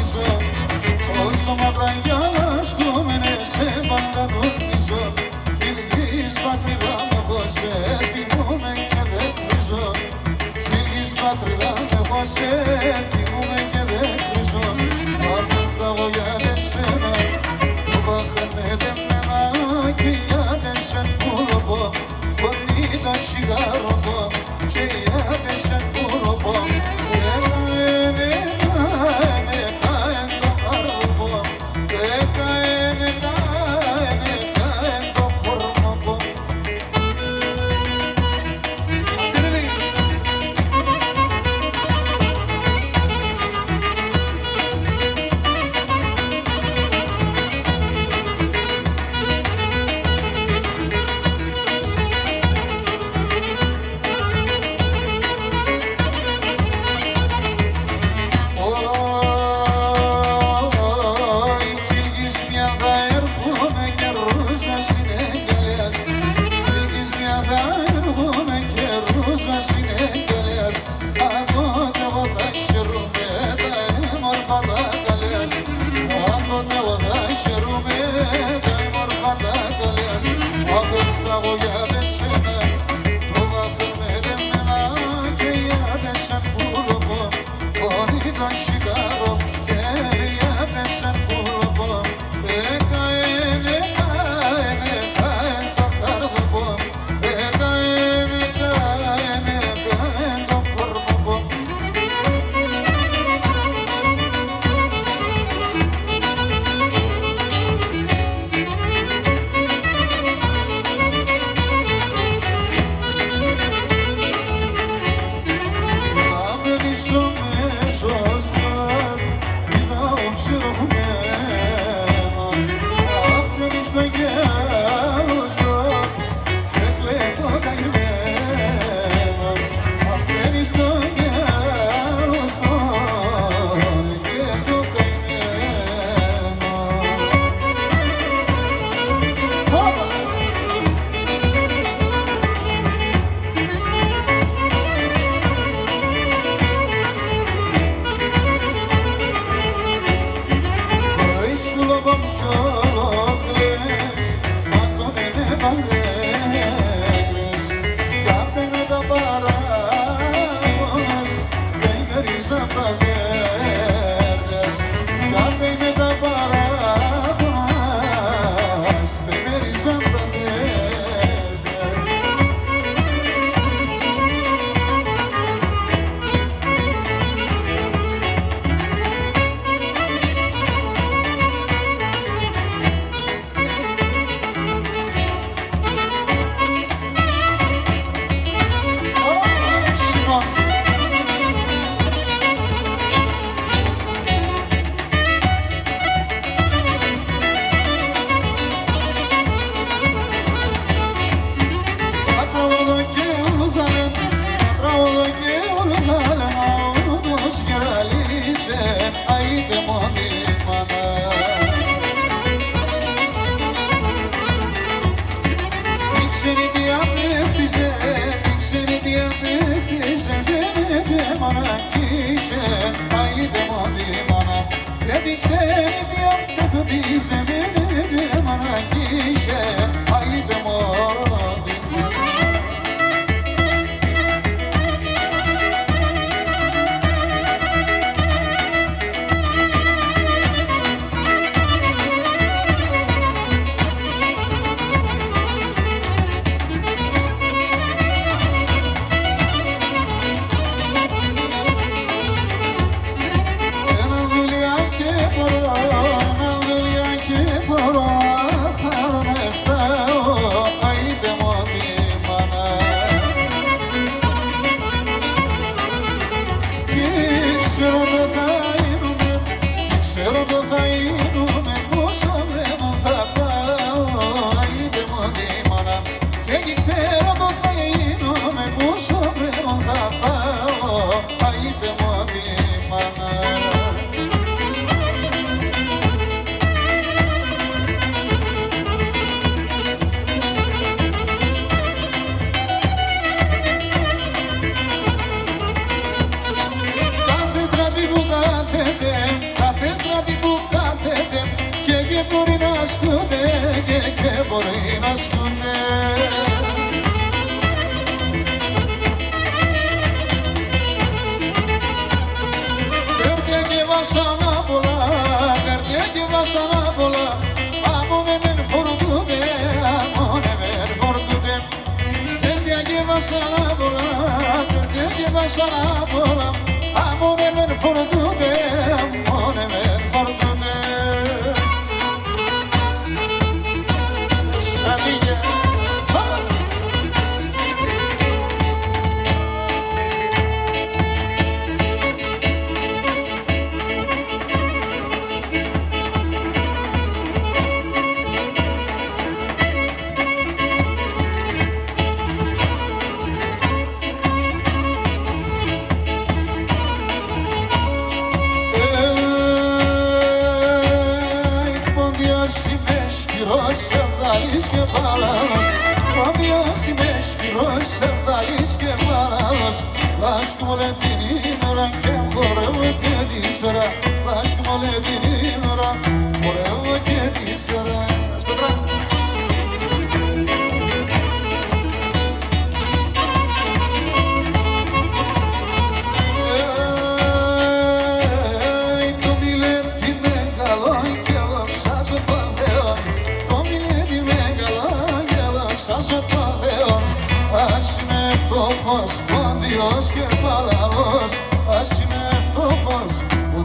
Olsun ablan yalan βασανά πολλά, καρδιά και βασανά πολλά Άμονε μεν φορτούνται, άμονε μεν φορτούνται Καρδιά και βασανά πολλά, καρδιά και βασανά πολλά Άμονε μεν φορτούνται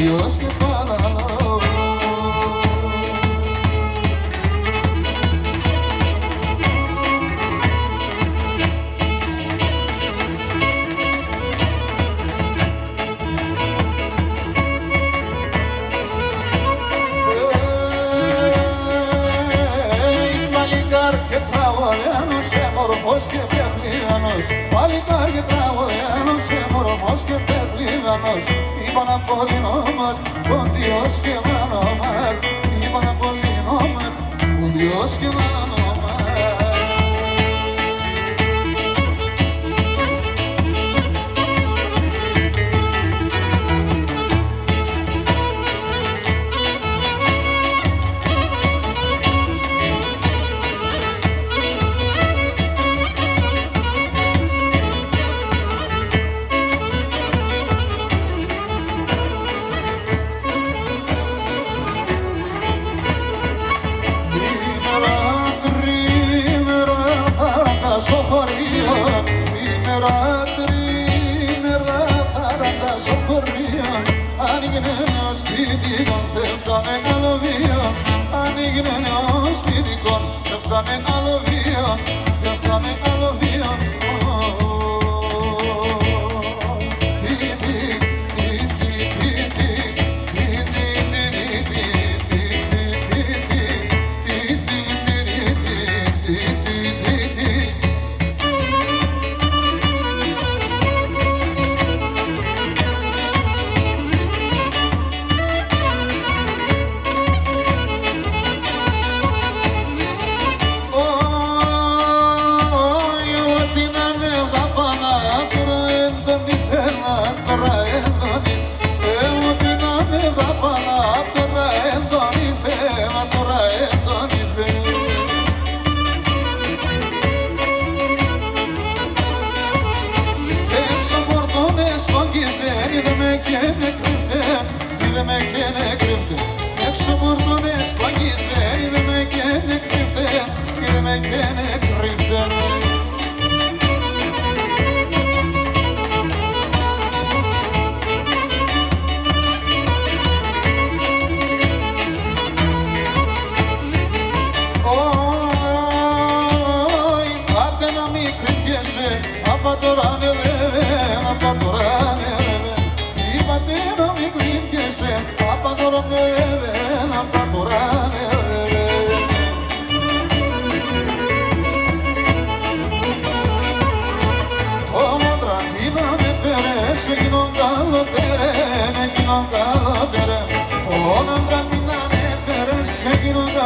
Ποιος και παραλώ τραγωδιάνος, σε μορφός και πεφλίγανος Παλικάρι τραγωδιάνος, σε μορφός και πεφλίγανος είπαν από την όμορ, ο Διός και μάνα όμορ, είπαν από την όμορ, ο Διός και Είναι ως φοιτικών, με φτάνε άλλο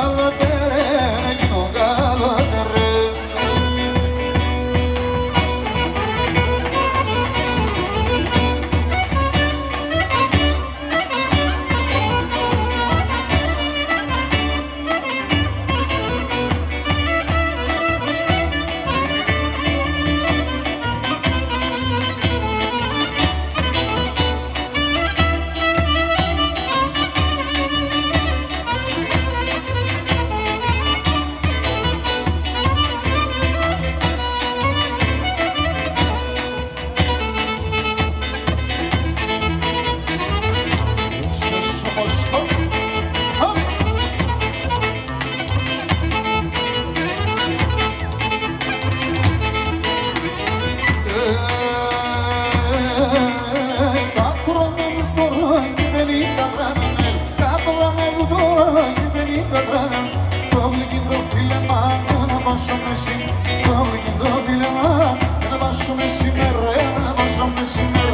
Allah. μεσημέρα, ένα μαζό μεσημέρα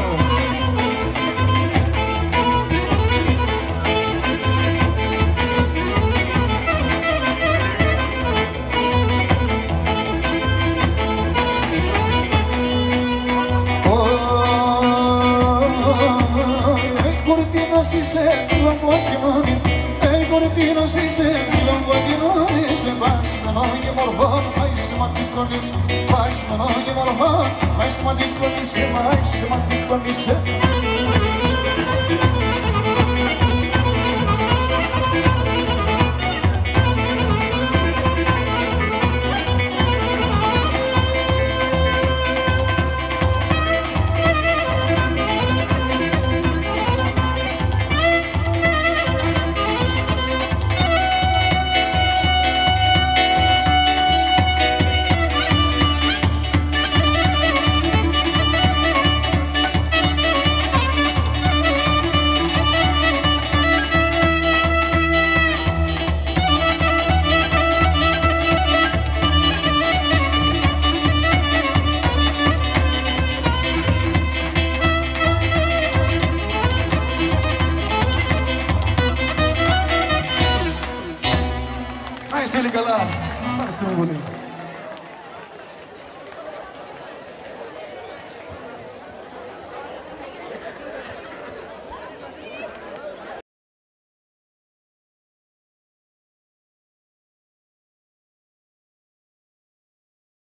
Είσαι φιλόγκο κοινώνει, ε, κορτίνος είσαι φιλόγκο κοινώνει, σε πάση με νόγι μορφόν, σημαντικόνι, πας μόνο για να λοχά Μα σημαντικόνι σε μα, σημαντικόνι σε. μα